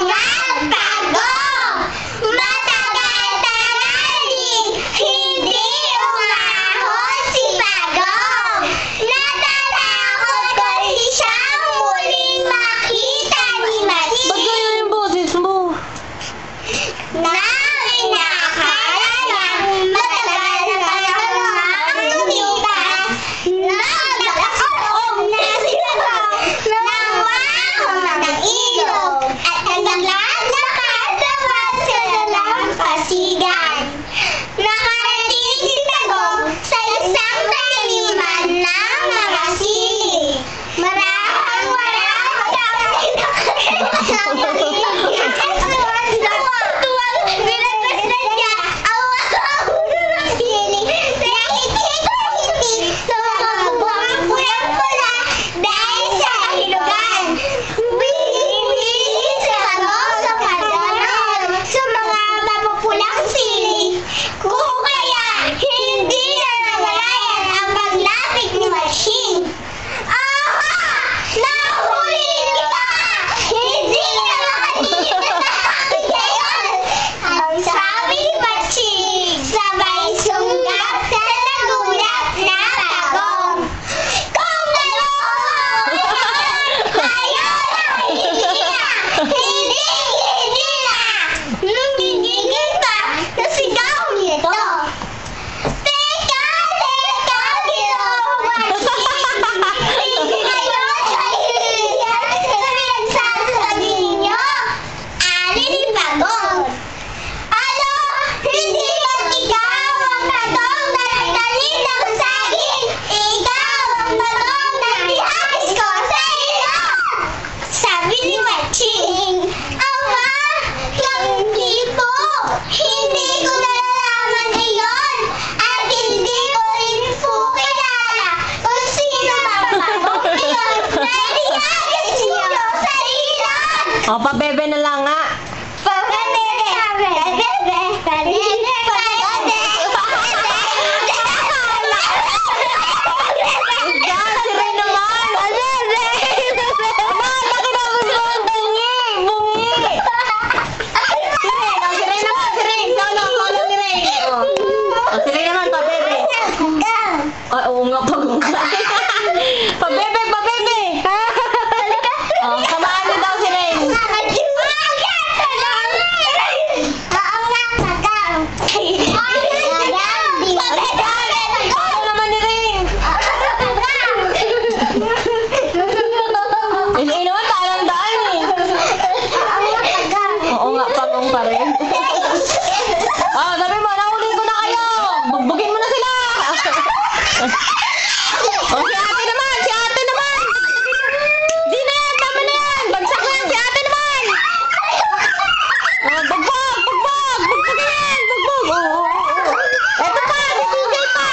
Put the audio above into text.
Yeah. Aquí O, pabebe na lang nga. Pabebe! Pabebe! Pabebe! Pabebe! Ah, sabi mo, nahulin ko na kayo! Bugbugin mo na sila! o si ate naman! Si ate naman! Di na! Tama na yan! Bagsak na! Si ate naman! Ah, bugbog! Bugbog! Bugbog yan! Bugbog! Oo, oo, oo. Eto pa! Si pa! Si CJ pa!